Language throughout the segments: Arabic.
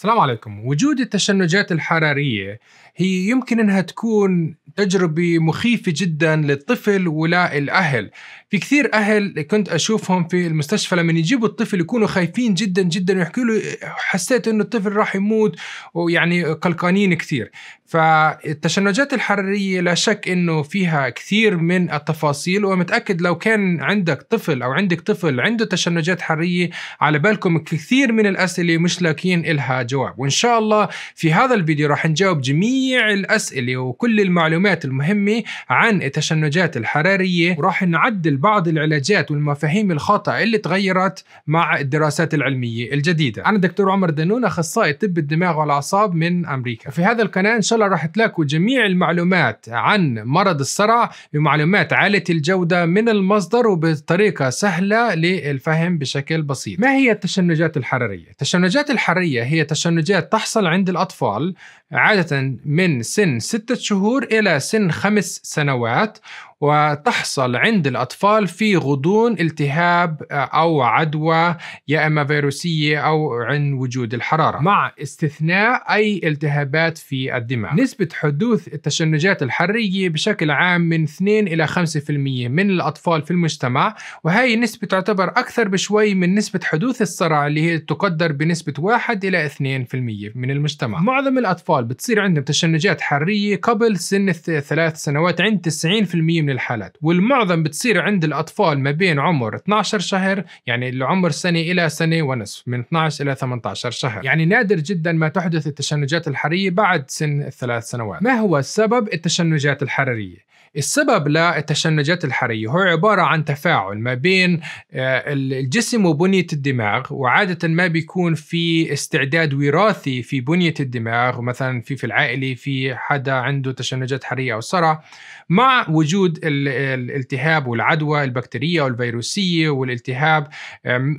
السلام عليكم. وجود التشنجات الحرارية هي يمكن أنها تكون تجربة مخيفة جدا للطفل ولا الأهل. في كثير أهل كنت أشوفهم في المستشفى لما يجيبوا الطفل يكونوا خايفين جدا جدا ويحكوا له حسيت أنه الطفل راح يموت. ويعني قلقانين كثير. فالتشنجات الحرارية لا شك أنه فيها كثير من التفاصيل ومتأكد لو كان عندك طفل أو عندك طفل عنده تشنجات حرارية على بالكم كثير من الأسئلة مش لاقيين إلها جواب. وإن شاء الله في هذا الفيديو راح نجاوب جميع الأسئلة وكل المعلومات المهمة عن التشنجات الحرارية وراح نعدل بعض العلاجات والمفاهيم الخاطئة اللي تغيرت مع الدراسات العلمية الجديدة. أنا دكتور عمر دنون أخصائي طب الدماغ والأعصاب من أمريكا. في هذا القناة إن شاء الله راح تلاقوا جميع المعلومات عن مرض الصرع بمعلومات عالية الجودة من المصدر وبطريقة سهلة للفهم بشكل بسيط ما هي التشنجات الحرارية؟ التشنجات الحرارية هي تشنجات تحصل عند الأطفال عادة من سن ستة شهور إلى سن خمس سنوات وتحصل عند الأطفال في غضون التهاب أو عدوى يا إما فيروسية أو عند وجود الحرارة. مع استثناء أي التهابات في الدماغ. نسبة حدوث التشنجات الحرارية بشكل عام من 2 إلى 5% من الأطفال في المجتمع وهي النسبة تعتبر أكثر بشوي من نسبة حدوث الصرع اللي هي تقدر بنسبة 1 إلى 2% من المجتمع. معظم الأطفال بتصير عندهم تشنجات حرارية قبل سن الثلاث سنوات عند 90% من من الحالات. والمعظم بتصير عند الأطفال ما بين عمر 12 شهر يعني اللي عمر سنة إلى سنة ونصف من 12 إلى 18 شهر. يعني نادر جدا ما تحدث التشنجات الحرارية بعد سن الثلاث سنوات. ما هو سبب التشنجات الحرارية؟ السبب للتشنجات الحرارية هو عبارة عن تفاعل ما بين آه، الجسم وبنية الدماغ وعادة ما بيكون في استعداد وراثي في بنية الدماغ مثلا في في العائلة في حدا عنده تشنجات حرارية أو صرع مع وجود الالتهاب والعدوى البكتيرية والفيروسية والالتهاب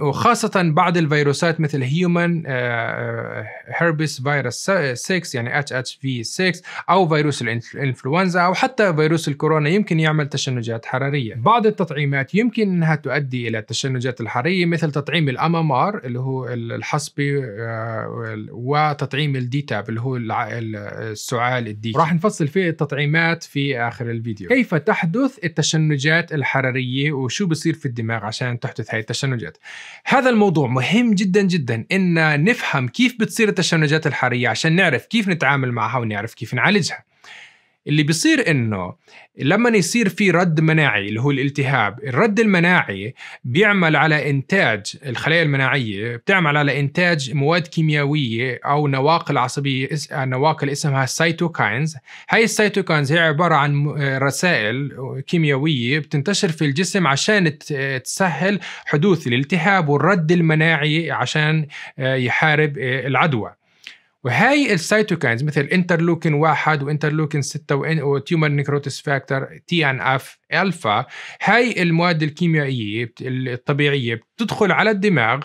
وخاصة بعض الفيروسات مثل human herpes virus 6 يعني HHV 6 أو فيروس الإنفلونزا أو حتى فيروس الكورونا يمكن يعمل تشنجات حرارية. بعض التطعيمات يمكن إنها تؤدي إلى التشنجات الحرارية مثل تطعيم ال MMR اللي هو الحصبة آه، وتطعيم ال DTaP اللي هو السعال الديكي راح نفصل في التطعيمات في آخر الفيديو. كيف تحدث التشنجات الحرارية وشو بصير في الدماغ عشان تحدث هاي التشنجات؟ هذا الموضوع مهم جدا جدا إن نفهم كيف بتصير التشنجات الحرارية عشان نعرف كيف نتعامل معها ونعرف كيف نعالجها. اللي بيصير إنه لما يصير في رد مناعي اللي هو الالتهاب الرد المناعي بيعمل على إنتاج الخلايا المناعية بتعمل على إنتاج مواد كيميائية أو نواقل عصبية نواقل اسمها ال cytokines هاي ال cytokines هي عبارة عن رسائل كيميائية بتنتشر في الجسم عشان تسهل حدوث الالتهاب والرد المناعي عشان آه، يحارب آه، العدوى. وهي ال cytokines مثل interleukin واحد و interleukin 6 و tumor necrosis factor TNF alpha هاي المواد الكيميائية الطبيعية بتدخل على الدماغ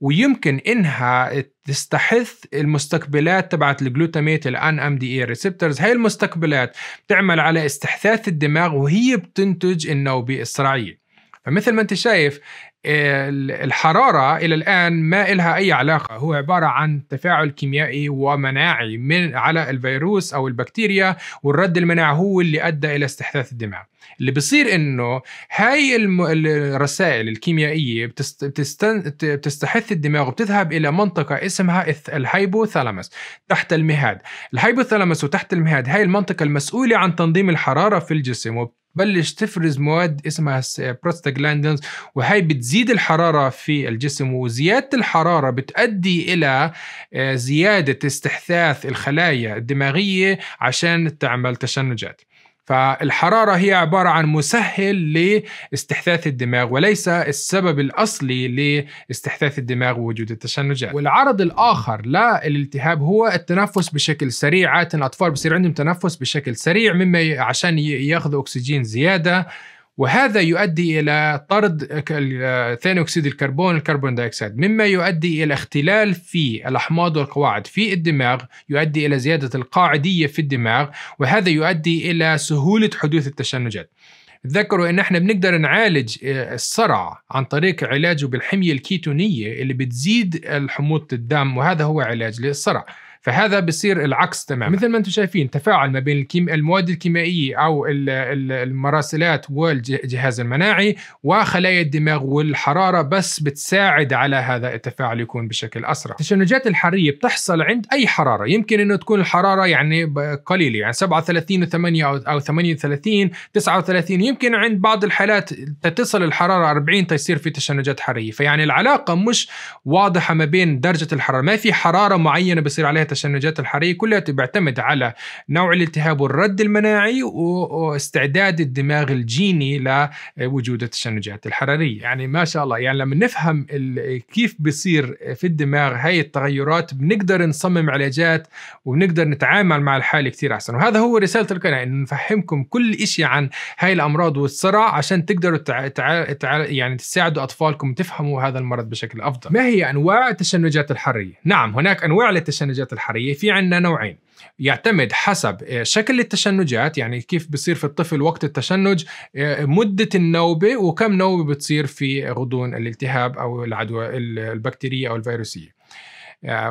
ويمكن إنها تستحث المستقبلات تبعت ال glutamate ال NMDA receptors هاي المستقبلات بتعمل على استحثاث الدماغ وهي بتنتج النوبة الصرعيه فمثل ما أنت شايف الحرارة إلى الآن ما إلها أي علاقة هو عبارة عن تفاعل كيميائي ومناعي من على الفيروس أو البكتيريا والرد المناعي هو اللي أدى إلى استحداث الدماغ اللي بصير إنه هاي الرسائل. بتستن... بتستحث الدماغ وبتذهب إلى منطقة اسمها الهايبوثالاموس تحت المهاد ال hypothalamus وتحت المهاد هاي المنطقة المسؤولة عن تنظيم الحرارة في الجسم بلش تفرز مواد اسمها بروستاجلاندينز وهي بتزيد الحرارة في الجسم وزيادة الحرارة بتؤدي إلى آه، زيادة استحثاث الخلايا الدماغية عشان تعمل تشنجات. فالحرارة هي عبارة عن مسهل لاستحثاث الدماغ وليس السبب الأصلي لاستحثاث الدماغ ووجود التشنجات. والعرض الآخر للالتهاب هو التنفس بشكل سريع. عادة الأطفال بصير عندهم تنفس بشكل سريع مما عشان ياخذوا أكسجين زيادة. وهذا يؤدي إلى طرد ثاني أكسيد الكربون ال carbon dioxide مما يؤدي إلى اختلال في الأحماض والقواعد في الدماغ يؤدي إلى زيادة القاعدية في الدماغ وهذا يؤدي إلى سهولة حدوث التشنجات. تذكروا إن إحنا بنقدر نعالج آه، الصرع عن طريق علاجه بالحمية الكيتونية اللي بتزيد حموضة الدم وهذا هو علاج للصرع. فهذا بصير العكس تماما. مثل ما أنتم شايفين تفاعل ما بين. المواد الكيميائية أو المراسلات والجهاز المناعي وخلايا الدماغ والحرارة بس بتساعد على هذا التفاعل يكون بشكل أسرع. التشنجات الحرارية بتصل عند أي حرارة. يمكن إنه تكون الحرارة يعني قليلة يعني 37 و8 أو 38 39 يمكن عند بعض الحالات تصل الحرارة 40 تصير في تشنجات حرارية. فيعني العلاقة مش واضحة ما بين درجة الحرارة. ما في حرارة معينة بصير عليها التشنجات الحراريه كلها بيعتمد على نوع الالتهاب والرد المناعي واستعداد الدماغ الجيني لوجود التشنجات الحرارية. يعني ما شاء الله يعني لما نفهم كيف بيصير في الدماغ هاي التغيرات بنقدر نصمم علاجات وبنقدر نتعامل مع الحالة كثير أحسن. وهذا هو رسالة القناة إنه نفهمكم كل شيء عن هاي الأمراض والصرع عشان تقدروا تع... تع... تع... يعني تساعدوا أطفالكم تفهموا هذا المرض بشكل أفضل. ما هي أنواع التشنجات الحراريه نعم هناك أنواع للتشنجات الحراريه في عندنا نوعين. يعتمد حسب آه، شكل التشنجات يعني كيف بصير في الطفل وقت التشنج آه، مدة النوبة وكم نوبة بتصير في غضون الالتهاب أو العدوى البكتيرية أو الفيروسية.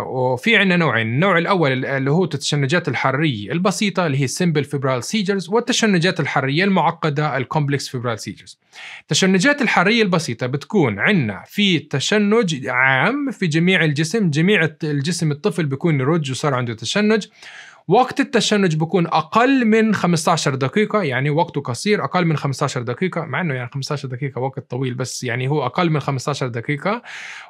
وفي عندنا نوعين. النوع الأول اللي هو التشنجات الحراريه البسيطة اللي هي ال simple febrile seizures والتشنجات الحراريه المعقدة ال complex febrile seizures التشنجات الحراريه البسيطة بتكون عندنا في تشنج عام في جميع الجسم جميع الجسم الطفل بيكون يرج وصار عنده تشنج. وقت التشنج بكون أقل من 15 دقيقة يعني وقته قصير أقل من 15 دقيقة مع إنه يعني 15 دقيقة وقت طويل بس يعني هو أقل من 15 دقيقة.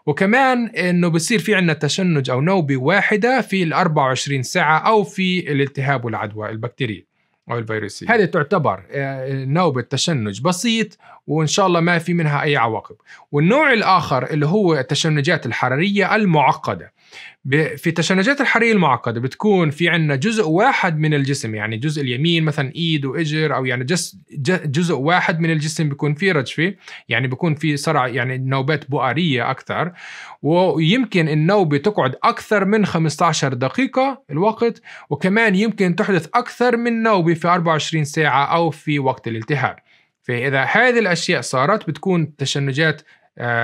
وكمان إنه بصير في عندنا تشنج أو نوبة واحدة في ال 24 ساعة أو في الالتهاب والعدوى البكتيريه أو الفيروسية. هذه تعتبر آه، نوبة تشنج بسيط وإن شاء الله ما في منها أي عواقب. والنوع الآخر اللي هو التشنجات الحرارية المعقدة. في التشنجات الحراريه المعقدة بتكون في عندنا جزء واحد من الجسم يعني جزء اليمين مثلا إيد وإجر أو يعني جس جزء واحد من الجسم بيكون فيه رجفة يعني بيكون في صرع يعني نوبات بؤرية أكثر ويمكن النوبة تقعد أكثر من 15 دقيقة الوقت وكمان يمكن تحدث أكثر من نوبة في 24 ساعة أو في وقت الالتهاب. فإذا هذه الأشياء صارت بتكون تشنجات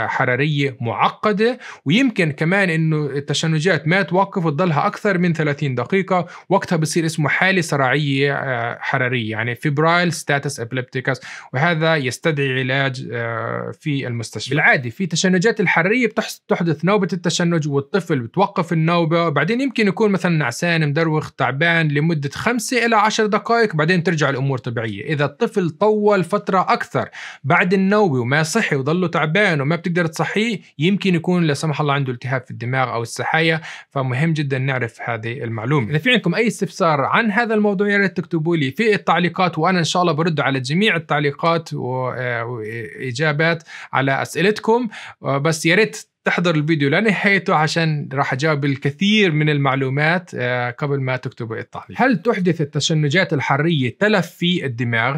حرارية معقدة ويمكن كمان إنه التشنجات ما توقف وتضلها أكثر من 30 دقيقة. وقتها بصير اسمه حالة صرعية آه، حرارية يعني febrile status epilepticus وهذا يستدعي علاج آه، في المستشفى. بالعادي في تشنجات الحرارية بتحدث نوبة التشنج والطفل بتوقف النوبة. بعدين يمكن يكون مثلا نعسان مدروخ تعبان لمدة خمسة إلى عشر دقائق بعدين ترجع الأمور طبيعية. إذا الطفل طول فترة أكثر بعد النوبة وما صحي وضله تعبان وما بتقدر تصحيه يمكن يكون لا سمح الله عنده التهاب في الدماغ أو السحايه فمهم جدا نعرف هذه المعلومة إذا في عندكم أي استفسار عن هذا الموضوع يا ريت تكتبوا لي في التعليقات وأنا إن شاء الله برد على جميع التعليقات وإجابات على أسئلتكم بس يا ريت تحضر الفيديو لنهايته عشان راح أجاوب الكثير من المعلومات آه، قبل ما تكتبوا التعليق. هل تحدث التشنجات الحراريه تلف في الدماغ؟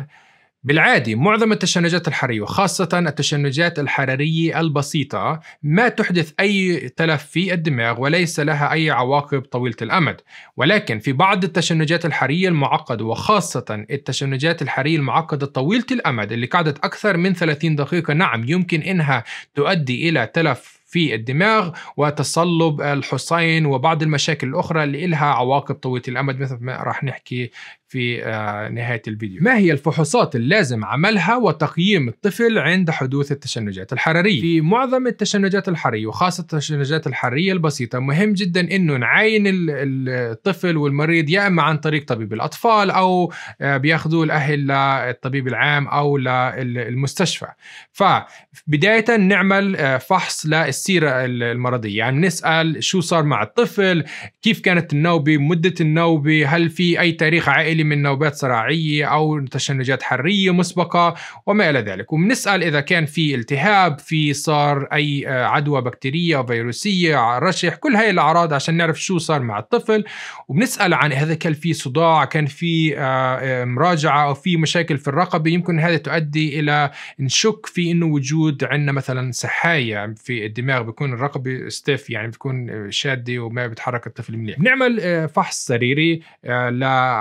بالعادي معظم التشنجات الحرارية وخاصة التشنجات الحرارية البسيطة ما تحدث أي تلف في الدماغ وليس لها أي عواقب طويلة الأمد. ولكن في بعض التشنجات الحرارية المعقدة وخاصة التشنجات الحرارية المعقدة طويلة الأمد اللي قعدت أكثر من 30 دقيقة نعم يمكن إنها تؤدي إلى تلف في الدماغ وتصلب الحصين وبعض المشاكل الأخرى اللي لها عواقب طويلة الأمد مثل ما راح نحكي في آه، نهاية الفيديو. ما هي الفحوصات اللازم عملها وتقييم الطفل عند حدوث التشنجات الحرارية؟ في معظم التشنجات الحرارية وخاصة التشنجات الحرارية البسيطة مهم جدا أنه نعاين الطفل والمريض يا إما عن طريق طبيب الأطفال أو آه، بياخذوه الأهل للطبيب العام أو للمستشفى فبداية نعمل آه، فحص للسيرة المرضية. يعني نسأل شو صار مع الطفل كيف كانت النوبة مدة النوبة هل في أي تاريخ عائلي عائلي من نوبات صراعية أو تشنجات حرية مسبقة وما إلى ذلك. وبنسأل إذا كان في التهاب في صار أي آه، عدوى بكتيرية فيروسية رشح كل هاي الأعراض عشان نعرف شو صار مع الطفل. وبنسأل عن إذا كان في صداع كان في آه، آه، مراجعة أو في مشاكل في الرقبة يمكن هذا تؤدي إلى نشك في إنه وجود عندنا مثلا سحاية في الدماغ بيكون الرقبة ستيف يعني بتكون شادة وما بتحرك الطفل منيح. بنعمل فحص سريري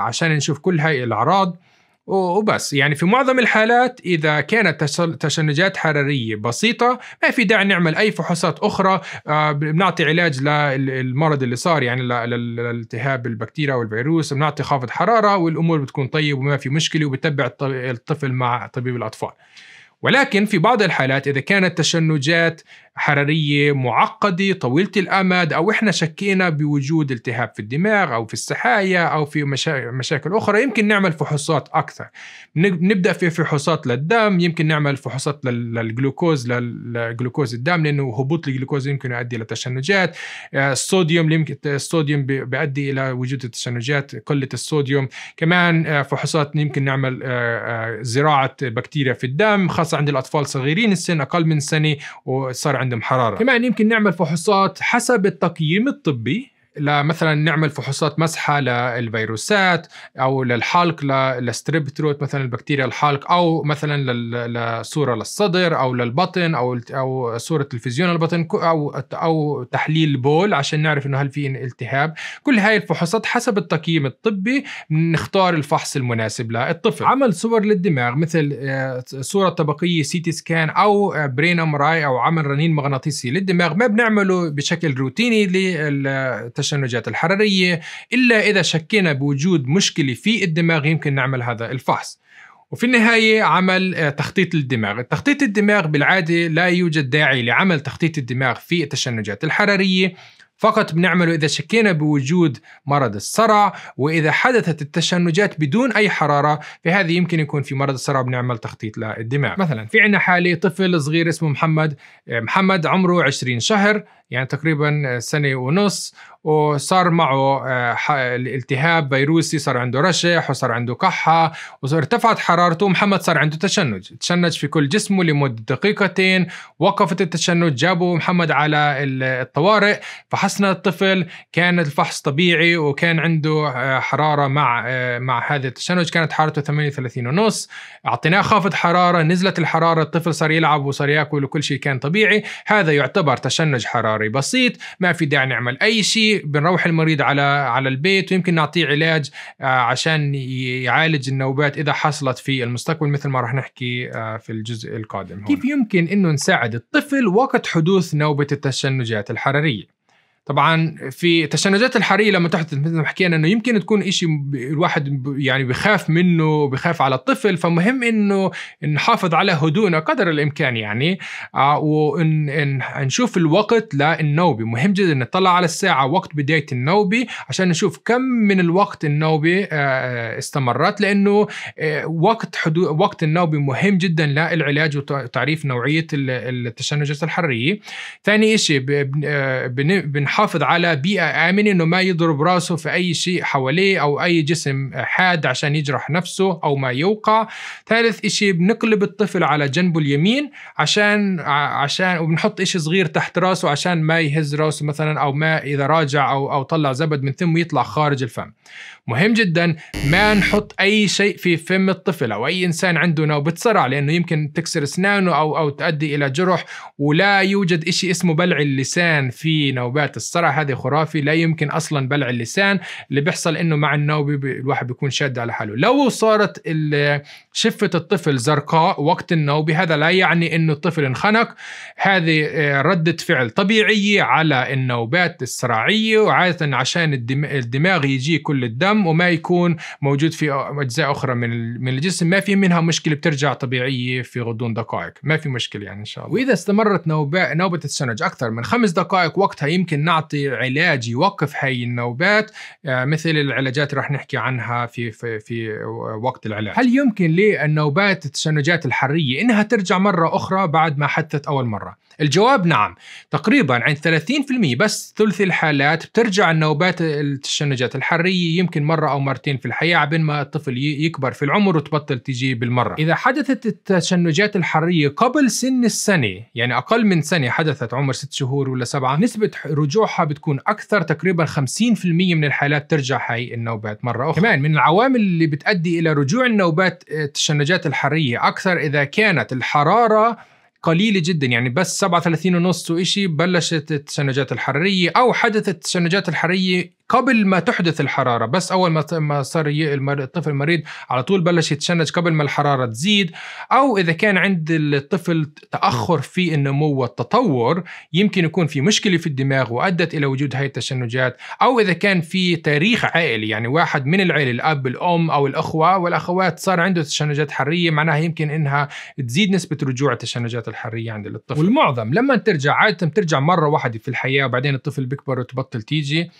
عشان كل هاي الأعراض وبس. يعني في معظم الحالات إذا كانت تشنجات حرارية بسيطة ما في داعي نعمل أي فحوصات أخرى آه، بنعطي علاج للمرض اللي صار يعني لالتهاب البكتيريا والفيروس بنعطي خافض حرارة والأمور بتكون طيب وما في مشكلة وبتبع الطفل مع طبيب الأطفال. ولكن في بعض الحالات إذا كانت تشنجات حرارية معقدة طويلة الأمد أو إحنا شكينا بوجود التهاب في الدماغ أو في السحايا أو في مشا... مشاكل أخرى يمكن نعمل فحوصات أكثر. نبدأ في فحوصات للدم يمكن نعمل فحوصات للجلوكوز للجلوكوز الدم لأنه هبوط الجلوكوز يمكن يؤدي إلى تشنجات. آه، الصوديوم يمكن الصوديوم بيؤدي إلى وجود التشنجات قلة الصوديوم. كمان آه، فحوصات يمكن نعمل آه، زراعة بكتيريا في الدم خاصة عند الأطفال صغيرين السن أقل من سنة وصار عندهم حرارة. كمان يمكن نعمل فحوصات حسب التقييم الطبي. لمثلا نعمل فحوصات مسحة للفيروسات أو للحلق لل strep throat مثلا البكتيريا الحلق أو مثلا لصورة للصدر أو للبطن أو أو صورة تلفزيون البطن أو أو تحليل بول عشان نعرف إنه هل في التهاب. كل هاي الفحوصات حسب التقييم الطبي نختار الفحص المناسب للطفل. عمل صور للدماغ مثل آه، صورة طبقية CT scan أو brain أم أو عمل رنين مغناطيسي للدماغ. ما بنعمله بشكل روتيني التشنجات الحرارية إلا إذا شكينا بوجود مشكلة في الدماغ يمكن نعمل هذا الفحص. وفي النهاية عمل آه، تخطيط الدماغ تخطيط الدماغ بالعادة لا يوجد داعي لعمل تخطيط الدماغ في التشنجات الحرارية. فقط بنعمله إذا شكينا بوجود مرض الصرع وإذا حدثت التشنجات بدون أي حرارة فهذه يمكن يكون في مرض الصرع بنعمل تخطيط للدماغ. مثلا في عنا حالة طفل صغير اسمه محمد آه، محمد عمره 20 شهر. يعني تقريبا سنة ونص وصار معه آه، التهاب فيروسي صار عنده رشح وصار عنده كحة وارتفعت حرارته محمد صار عنده تشنج. تشنج في كل جسمه لمدة دقيقتين. وقفت التشنج جابوا محمد على الطوارئ. فحصنا الطفل كان الفحص طبيعي وكان عنده آه، حرارة مع آه، مع هذا التشنج. كانت حرارته 38 ونص. أعطيناه خافض حرارة نزلت الحرارة الطفل صار يلعب وصار ياكل وكل شيء كان طبيعي. هذا يعتبر تشنج حراري بسيط ما في داعي نعمل أي شيء بنروح المريض على على البيت ويمكن نعطيه علاج آه، عشان يعالج النوبات إذا حصلت في المستقبل مثل ما راح نحكي آه، في الجزء القادم هون. كيف يمكن إنه نساعد الطفل وقت حدوث نوبة التشنجات الحرارية طبعا في تشنجات الحراريه لما تحدث مثل ما حكينا إنه يمكن تكون شيء الواحد يعني بخاف منه بخاف على الطفل فمهم إنه نحافظ على هدوءنا قدر الإمكان يعني. آه ونشوف الوقت للنوبه مهم جدا نطلع على الساعة وقت بداية النوبه عشان نشوف كم من الوقت النوبه آه, استمرت. لأنه آه وقت حدوث وقت النوبه مهم جدا للعلاج وتعريف نوعية التشنجات الحراريه ثاني شيء بنحافظ يحافظ على بيئة آمنة إنه ما يضرب راسه في أي شيء حواليه أو أي جسم حاد عشان يجرح نفسه أو ما يوقع. ثالث إشي بنقلب الطفل على جنبه اليمين عشان عشان وبنحط إشي صغير تحت راسه عشان ما يهز راسه مثلا أو ما إذا راجع أو أو طلع زبد من ثم يطلع خارج الفم. مهم جدا ما نحط أي شيء في فم الطفل أو أي إنسان عنده نوبه صرع لأنه يمكن تكسر أسنانه أو أو تؤدي إلى جرح. ولا يوجد شيء اسمه بلع اللسان في نوبات الصرع هذا خرافي لا يمكن أصلا بلع اللسان اللي بيحصل إنه مع النوبه الواحد بيكون شاد على حاله. لو صارت شفة الطفل زرقاء وقت النوبه هذا لا يعني إنه الطفل انخنق. هذه آه، ردة فعل طبيعية على النوبات الصراعية وعادة عشان الدماغ يجي كل الدم وما يكون موجود في أجزاء أخرى من من الجسم. ما في منها مشكلة بترجع طبيعية في غضون دقائق. ما في مشكلة يعني إن شاء الله. وإذا استمرت نوبة نوبة التشنج أكثر من خمس دقائق وقتها يمكن نعطي علاج يوقف هاي النوبات آه، مثل العلاجات اللي رح نحكي عنها في في في وقت العلاج. هل يمكن للنوبات التشنجات الحرية إنها ترجع مرة أخرى بعد ما حدثت أول مرة؟ الجواب نعم تقريبا عند 30% بس ثلث الحالات بترجع النوبات التشنجات الحرية يمكن مرة أو مرتين في الحياة عبين ما الطفل يكبر في العمر وتبطل تيجي بالمرة. إذا حدثت التشنجات الحرية قبل سن السنة يعني أقل من سنة حدثت عمر ست شهور ولا سبعة نسبة رجوعها بتكون أكثر تقريبا 50% من الحالات ترجع هاي النوبات مرة أخرى. كمان من العوامل اللي بتؤدي إلى رجوع النوبات التشنجات الحرية أكثر إذا كانت الحرارة قليلة جدا يعني بس 37 ونص وإشي بلشت التشنجات الحرارية أو حدثت التشنجات الحرارية قبل ما تحدث الحرارة بس أول ما صار الطفل مريض على طول بلش يتشنج قبل ما الحرارة تزيد أو إذا كان عند الطفل تأخر في النمو والتطور يمكن يكون في مشكلة في الدماغ وأدت إلى وجود هاي التشنجات أو إذا كان في تاريخ عائلي يعني واحد من العائله الأب الأم أو الأخوة والأخوات صار عنده تشنجات حرية معناها يمكن إنها تزيد نسبة رجوع التشنجات الحرية عند الطفل. والمعظم لما ترجع عادة ترجع مرة واحدة في الحياة وبعدين الطفل بيكبر وتبطل تيجي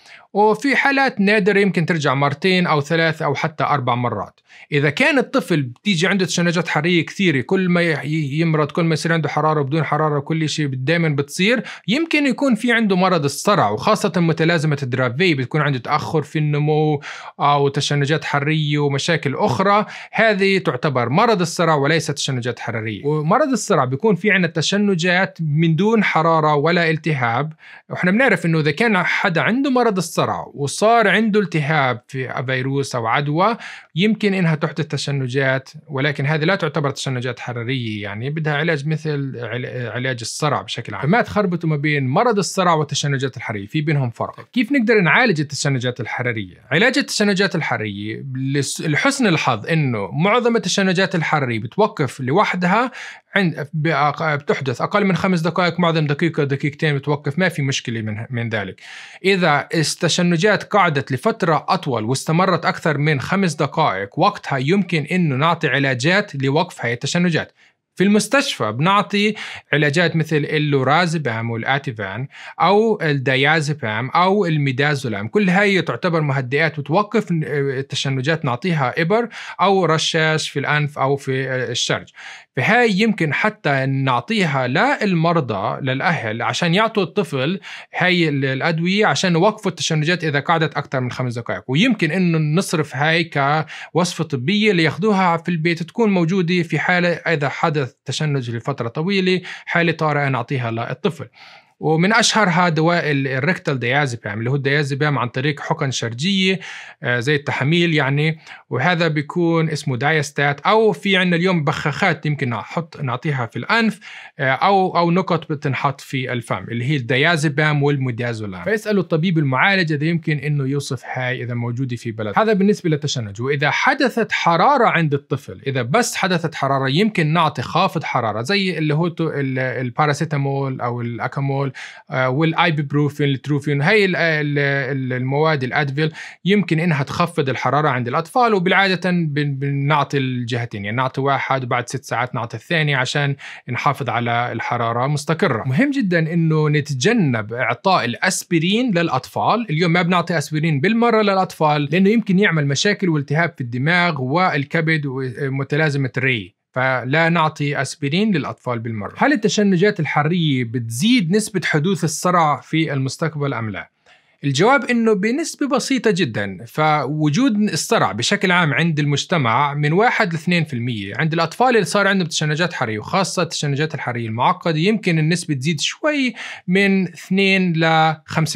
وفي حالات نادرة يمكن ترجع مرتين أو ثلاث أو حتى أربع مرات. إذا كان الطفل بتيجي عنده تشنجات حرارية كثيرة كل ما يمرض كل ما يصير عنده حرارة بدون حرارة وكل شيء دائما بتصير يمكن يكون في عنده مرض الصرع وخاصة متلازمة درافي بتكون عنده تأخر في النمو أو تشنجات حرارية ومشاكل أخرى. هذه تعتبر مرض الصرع وليس تشنجات حرارية. ومرض الصرع بيكون في عندنا تشنجات من دون حرارة ولا التهاب. وإحنا بنعرف إنه إذا كان حدا عنده مرض الصرع صرع وصار عنده التهاب في فيروس أو عدوى يمكن إنها تحدث تشنجات ولكن هذه لا تعتبر تشنجات حرارية يعني بدها علاج مثل علاج الصرع بشكل عام. فما تخربطوا ما بين مرض الصرع والتشنجات الحرارية في بينهم فرق. كيف نقدر نعالج التشنجات الحرارية؟ علاج التشنجات الحرارية لحسن الحظ إنه معظم التشنجات الحرارية بتوقف لوحدها عند بتحدث أقل من خمس دقائق معظم دقيقة دقيقتين بتوقف ما في مشكلة من من ذلك. إذا التشنجات قعدت لفترة أطول واستمرت أكثر من خمس دقائق وقتها يمكن إنه نعطي علاجات لوقف هاي التشنجات. في المستشفى بنعطي علاجات مثل اللورازيبام والأتيفان أو الديازيبام أو الميدازولام. كل هاي تعتبر مهدئات وتوقف التشنجات نعطيها إبر أو رشاش في الأنف أو في الشرج. فهاي يمكن حتى نعطيها للمرضى للأهل عشان يعطوا الطفل هاي الأدوية عشان يوقفوا التشنجات إذا قعدت أكثر من خمس دقائق. ويمكن إنه نصرف هاي كوصفة طبية لياخذوها في البيت تكون موجودة في حالة إذا حدث تشنج لفترة طويلة حالة طارئة نعطيها للطفل. ومن اشهرها دواء ال rectal diazepam اللي هو الديازيبام عن طريق حقن شرجية آه، زي التحميل يعني. وهذا بيكون اسمه دايستات أو في عندنا اليوم بخاخات يمكن نحط نعطيها في الأنف آه، أو أو نقط بتنحط في الفم اللي هي الديازيبام والميدازولام فيسألوا الطبيب المعالج إذا يمكن إنه يوصف هاي إذا موجودة في بلد. هذا بالنسبة للتشنج. وإذا حدثت حرارة عند الطفل إذا بس حدثت حرارة يمكن نعطي خافض حرارة زي اللي هو الباراسيتامول أو الاكامول الكورتيزول آه، والايبوبروفين التروفين هي المواد الأدفيل يمكن إنها تخفض الحرارة عند الأطفال وبالعادة بنعطي الجهتين يعني نعطي واحد وبعد ست ساعات نعطي الثاني عشان نحافظ على الحرارة مستقرة. مهم جدا إنه نتجنب إعطاء الأسبرين للأطفال. اليوم ما بنعطي أسبرين بالمرة للأطفال لأنه يمكن يعمل مشاكل والتهاب في الدماغ والكبد ومتلازمة راي فلا نعطي أسبرين للأطفال بالمرة. هل التشنجات الحرارية بتزيد نسبة حدوث الصرع في المستقبل أم لا؟ الجواب إنه بنسبة بسيطة جدا فوجود الصرع بشكل عام عند المجتمع من 1 ل 2% عند الأطفال اللي صار عندهم تشنجات حرارية وخاصة التشنجات الحرارية المعقدة يمكن النسبة تزيد شوي من 2 ل 5%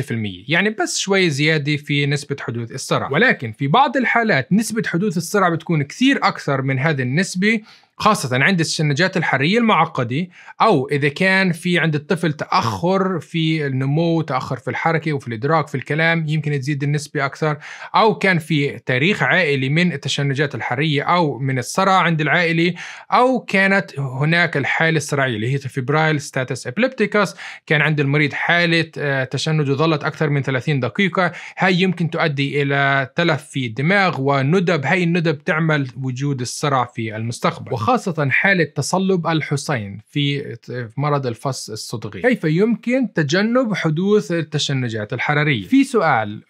يعني بس شوي زيادة في نسبة حدوث الصرع ولكن في بعض الحالات نسبة حدوث الصرع بتكون كثير أكثر من هذه النسبة خاصة عند الشنجات الحرارية المعقدة أو إذا كان في عند الطفل تأخر في النمو تأخر في الحركة وفي الإدراك في الكلام يمكن تزيد النسبة أكثر أو كان في تاريخ عائلي من التشنجات الحرارية أو من الصرع عند العائلة أو كانت هناك الحالة الصرعية اللي هي febrile status epilepticus كان عند المريض حالة آه، تشنج وظلت أكثر من 30 دقيقة هاي يمكن تؤدي إلى تلف في الدماغ وندب هاي الندب تعمل وجود الصرع في المستقبل. وخاصة حالة تصلب الحصين في مرض الفص الصدغي. كيف يمكن تجنب حدوث التشنجات الحرارية؟ في سؤال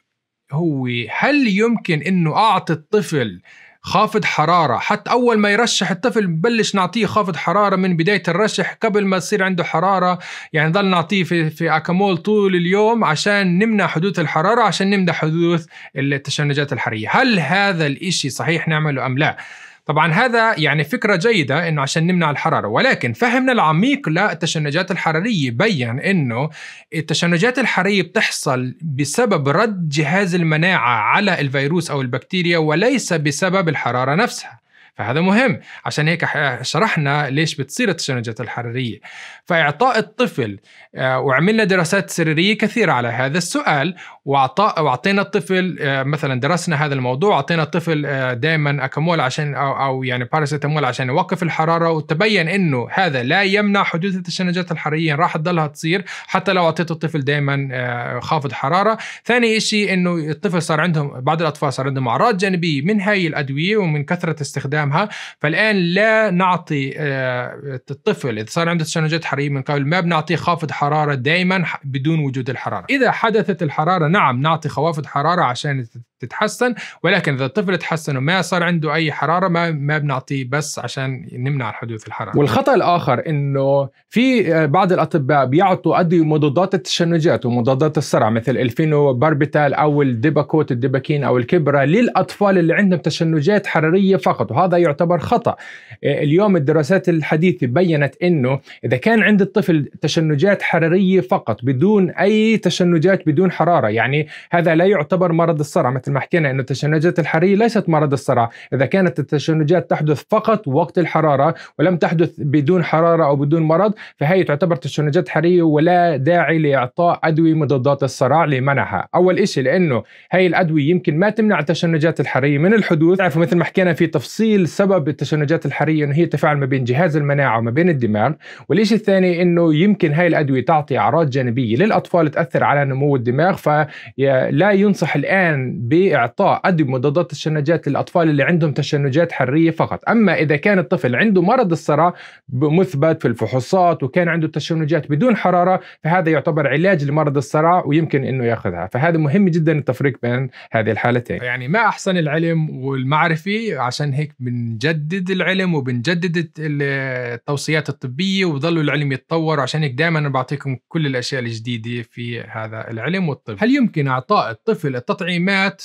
هو هل يمكن إنه أعطي الطفل خافض حرارة؟ حتى أول ما يرشح الطفل ببلش نعطيه خافض حرارة من بداية الرشح قبل ما تصير عنده حرارة. يعني ضل نعطيه في في اكامول طول اليوم عشان نمنع حدوث الحرارة عشان نمنع حدوث التشنجات الحرارية. هل هذا الإشي صحيح نعمله أم لا؟ طبعا هذا يعني فكرة جيدة إنه عشان نمنع الحرارة ولكن فهمنا العميق للتشنجات الحرارية بين إنه التشنجات الحرارية بتحصل بسبب رد جهاز المناعة على الفيروس أو البكتيريا وليس بسبب الحرارة نفسها. فهذا مهم. عشان هيك شرحنا ليش بتصير التشنجات الحرارية. فإعطاء الطفل آه، وعملنا دراسات سريرية كثيرة على هذا السؤال وأعطينا الطفل آه، مثلا درسنا هذا الموضوع اعطينا الطفل آه، دائما اكامول عشان أو, أو يعني باراسيتامول عشان يوقف الحرارة وتبين إنه هذا لا يمنع حدوث التشنجات الحرارية راح تضلها تصير حتى لو أعطيت الطفل دائما خافض حرارة. ثاني شيء إنه الطفل صار عندهم بعض الأطفال صار عندهم أعراض جانبية من هاي الأدوية ومن كثرة استخدامها فالآن لا نعطي الطفل إذا صار عنده تشنجات حراريه من قبل ما بنعطيه خافض حرارة دائما بدون وجود الحرارة. إذا حدثت الحرارة نعم نعطي خوافض حرارة عشان تتحسن ولكن إذا الطفل تحسن وما صار عنده أي حرارة ما ما بنعطيه بس عشان نمنع حدوث الحرارة. والخطأ الآخر إنه في بعض الأطباء بيعطوا ادويه مضادات التشنجات ومضادات الصرع مثل الفينو باربيتال أو ال Depakote ال Depakine أو ال Keppra للأطفال اللي عندهم تشنجات حرارية فقط وهذا يعتبر خطأ. اليوم الدراسات الحديثة بينت إنه إذا كان عند الطفل تشنجات حرارية فقط بدون أي تشنجات بدون حرارة يعني هذا لا يعتبر مرض الصرع مثل ما حكينا إنه التشنجات الحرارية ليست مرض الصرع. إذا كانت التشنجات تحدث فقط وقت الحرارة ولم تحدث بدون حرارة أو بدون مرض فهي تعتبر تشنجات حرارية ولا داعي لإعطاء أدوية مضادات الصرع لمنعها. أول شيء لأنه هي الأدوية يمكن ما تمنع التشنجات الحرارية من الحدوث. تعرفوا مثل ما حكينا في تفصيل سبب التشنجات الحرارية إنه هي تفاعل ما بين جهاز المناعة وما بين الدماغ. والشيء الثاني إنه يمكن هاي الأدوية تعطي أعراض جانبية للأطفال تأثر على نمو الدماغ فلا ينصح الآن باعطاء أدوية مضادات التشنجات للأطفال اللي عندهم تشنجات حراريه فقط. أما إذا كان الطفل عنده مرض الصرع مثبت في الفحوصات وكان عنده تشنجات بدون حرارة فهذا يعتبر علاج لمرض الصرع ويمكن إنه يأخذها. فهذا مهم جدا التفريق بين هذه الحالتين. يعني ما أحسن العلم والمعرفه عشان هيك بنجدد العلم وبنجدد التوصيات الطبية وبضل العلم يتطور. عشان هيك دائما بعطيكم كل الأشياء الجديدة في هذا العلم والطب. هل يمكن إعطاء الطفل التطعيمات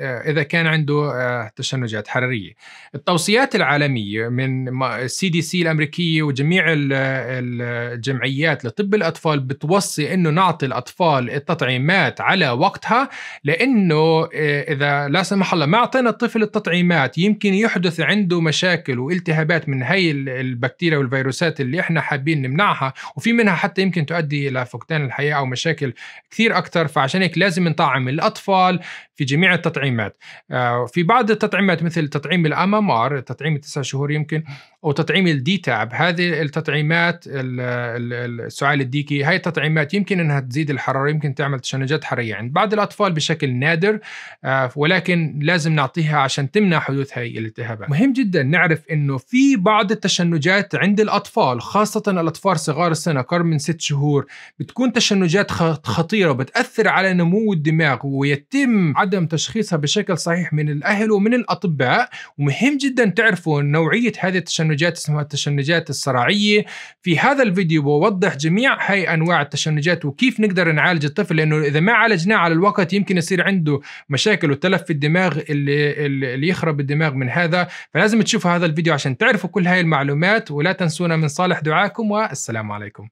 إذا كان عنده آه، تشنجات حرارية. التوصيات العالمية من السي دي سي الأمريكية وجميع الجمعيات لطب الأطفال بتوصي إنه نعطي الأطفال التطعيمات على وقتها لإنه آه، إذا لا سمح الله ما أعطينا الطفل التطعيمات يمكن يحدث عنده مشاكل والتهابات من هي البكتيريا والفيروسات اللي إحنا حابين نمنعها وفي منها حتى يمكن تؤدي إلى فقدان الحياة أو مشاكل كثير أكثر فعشان هيك لازم نطعم الأطفال في جميع التطعيمات آه، في بعض التطعيمات مثل تطعيم ال MMR تطعيم التسع شهور يمكن أو تطعيم ال DTaP هذه التطعيمات السعال الديكي هاي التطعيمات يمكن إنها تزيد الحرارة يمكن تعمل تشنجات حرارية. عند بعض الأطفال بشكل نادر آه، ولكن لازم نعطيها عشان تمنع حدوث هاي الالتهابات. مهم جدا نعرف إنه في بعض التشنجات عند الأطفال خاصة الأطفال صغار السن أقل من ست شهور بتكون تشنجات خطيرة وبتأثر على نمو الدماغ ويتم عدم تشخيصها بشكل صحيح من الأهل ومن الأطباء. ومهم جدا تعرفوا نوعية هذه التشنجات اسمها التشنجات الصراعية. في هذا الفيديو بوضح جميع هاي أنواع التشنجات وكيف نقدر نعالج الطفل لأنه إذا ما عالجناه على الوقت يمكن يصير عنده مشاكل وتلف في الدماغ اللي, اللي يخرب الدماغ من هذا. فلازم تشوفوا هذا الفيديو عشان تعرفوا كل هاي المعلومات ولا تنسونا من صالح دعاكم والسلام عليكم.